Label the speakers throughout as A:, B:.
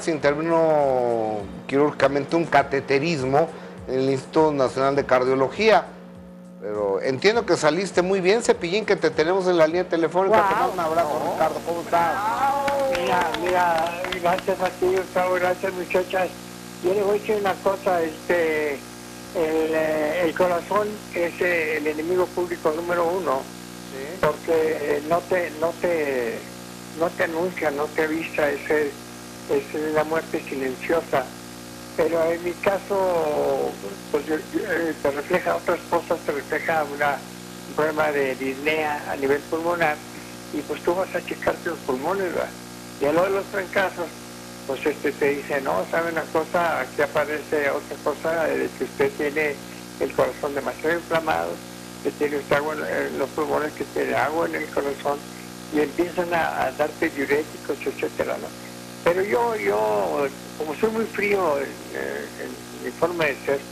A: se intervino quirúrgicamente un cateterismo en el Instituto Nacional de Cardiología. Pero entiendo que saliste muy bien, Cepillín, que te tenemos en la línea telefónica. Te mando un abrazo, Ricardo. ¿Cómo estás?
B: Mira, mira, gracias a ti, Gustavo, gracias muchachas. Yo le voy a decir una cosa, este, el, eh, el corazón es eh, el enemigo público número uno, porque eh, no te, no te, no te anuncia, no te avisa, es, el- es la muerte silenciosa. Pero en mi caso, pues yo- yo, eh, te refleja otras cosas, te refleja una, un problema de disnea a nivel pulmonar y pues tú vas a checarte los pulmones, ¿verdad? Y a lo de los trancazos, pues este te dice, no, ¿sabe una cosa? Aquí aparece otra cosa, de que usted tiene el corazón demasiado inflamado, que tiene usted agua en los pulmones, que tiene agua en el corazón, y empiezan a, a darte diuréticos, etcétera, ¿no? Pero yo, yo, como soy muy frío en, eh, en mi forma de ser,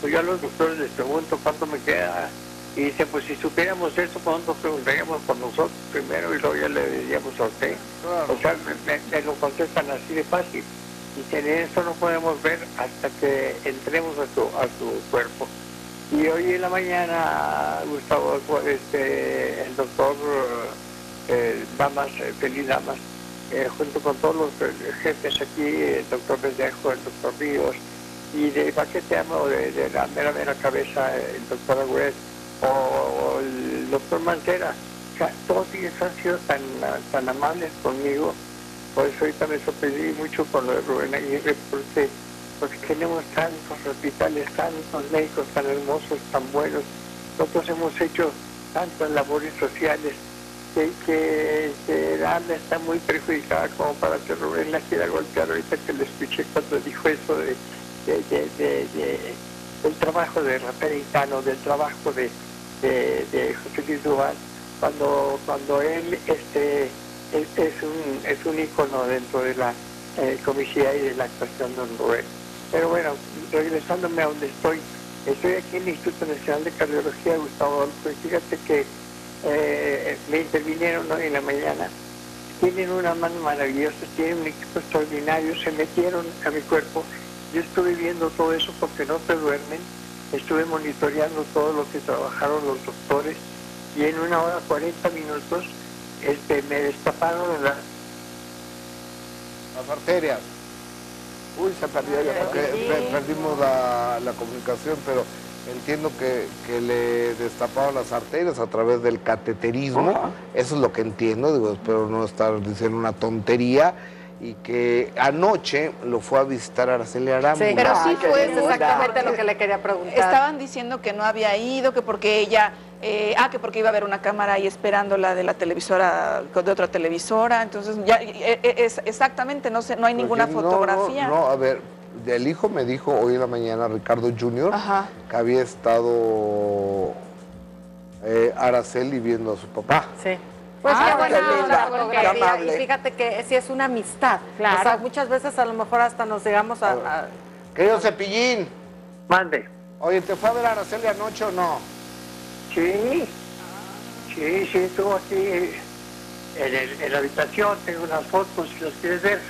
B: pues yo a los doctores les pregunto cuánto me queda y dicen, pues si supiéramos eso, pues nosotros preguntaríamos por nosotros primero y luego ya le diríamos a usted. O sea, me, me- me lo contestan así de fácil. Dicen, eso no podemos ver hasta que entremos a tu, a tu cuerpo. Y hoy en la mañana, Gustavo, este, el doctor eh, Damas, eh, Feliz Damas, eh, junto con todos los eh, jefes aquí, el doctor Verdejo, el doctor Ríos, y de Baqueteamo, de, de la mera mera cabeza, el doctor Agüed, o, el doctor Mancera, o sea, todos ellos han sido tan, amables conmigo, por eso ahorita me sorprendí mucho con lo de Rubén Aguirre, porque, porque tenemos tantos hospitales, tantos médicos tan hermosos, tan buenos, nosotros hemos hecho tantas labores sociales, que, que, que está muy perjudicada como para que Rubén la quiera golpear ahorita que le escuché cuando dijo eso de, de, de- de- de- del trabajo de Rafael del trabajo de José Luis Duval, cuando, cuando él este, es, es un, es un ícono dentro de la eh, comicidad y de la actuación de don Rubén. Pero bueno, regresándome a donde estoy, estoy aquí en el Instituto Nacional de Cardiología Gustavo Adolfo y fíjate que eh, me intervinieron hoy en la mañana. Tienen una mano maravillosa, tienen un equipo extraordinario, se metieron a mi cuerpo. Yo estuve viendo todo eso porque no se duermen. Estuve monitoreando todo lo que trabajaron los doctores y en una hora 40 minutos este, me destaparon la,
A: Las arterias. Uy, se perdió pe- perdimos la, la comunicación, pero entiendo que, que le destaparon las arterias a través del cateterismo. Eso es lo que entiendo, digo, espero no estar diciendo una tontería. Y que anoche lo fue a visitar Araceli Arámbula.
C: Sí, pero sí fue exactamente lo que le quería preguntar.
D: Estaban diciendo que no había ido, que porque ella, eh, ah, que porque iba a haber una cámara ahí esperándola de la televisora, de otra televisora, entonces ya eh, eh, es, exactamente, no sé, no hay ninguna
A: Porque no,
D: fotografía.
A: No, no, a ver, el hijo me dijo hoy en la mañana, Ricardo Jr.,
D: Ajá.
A: que había estado eh, Araceli viendo a su papá.
C: Sí. Pues
D: Ah,
C: qué buena
D: qué
C: onda. Y fíjate que sí es una amistad.
D: Claro.
C: O sea, muchas veces a lo mejor hasta nos llegamos a... a-
A: Querido Cepillín,
B: mande.
A: oye, ¿te fue a ver a Araceli anoche o no?
B: Sí, sí, sí, estuvo aquí en, el- en la habitación, tengo unas fotos, si los quieres ver,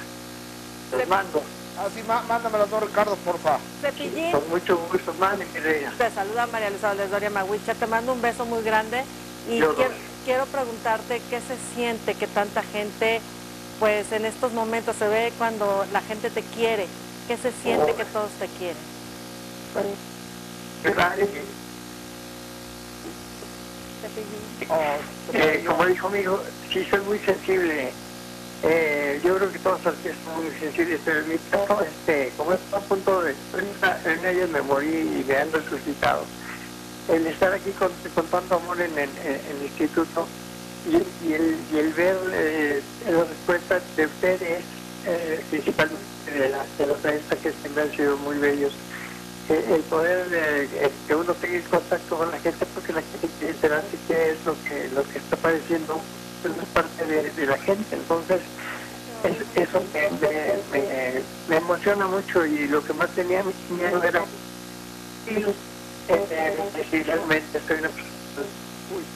B: los mando.
A: Ah, sí, má- mándamelas, no, Ricardo, porfa.
C: Cepillín,
B: Con mucho gusto, mande, mi reina.
C: te saluda María Luisa Valdés Doria Maguicha, te mando un beso muy grande y
B: Yo
C: quiero, quiero preguntarte qué se siente que tanta gente, pues en estos momentos se ve cuando la gente te quiere, qué se siente que todos te quieren.
B: ¿Verdad? Eh, como dijo mi hijo, sí soy muy sensible. Eh, yo creo que todos los artistas son muy sensibles, pero en mi caso, este, como estoy a punto de... En, en ellos me morí y me han resucitado. El estar aquí con, tanto amor en el, en el instituto y, el, ver eh, las respuestas de ustedes, eh, principalmente de la, de los maestros que siempre han sido muy bellos, eh, el poder de eh, que uno tenga el contacto con la gente porque la gente quiere enterarse qué es lo que lo que está padeciendo es parte de, de la gente entonces es- eso me, me, me- me emociona mucho y lo que más tenía miedo era eh, eh, realmente soy una persona
A: Uy.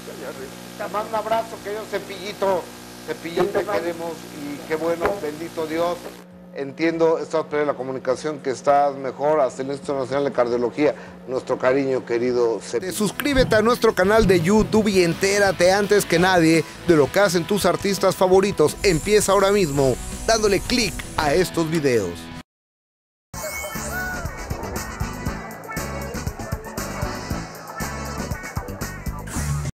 A: Te mando un abrazo, querido Cepillito. Cepillín, te queremos y qué bueno, bendito Dios.
E: Entiendo, estamos perdiendo la comunicación, que estás mejor hasta el Instituto Nacional de Cardiología. Nuestro cariño, querido.
A: Suscríbete a nuestro canal de YouTube y entérate antes que nadie de lo que hacen tus artistas favoritos. Empieza ahora mismo dándole clic a estos videos.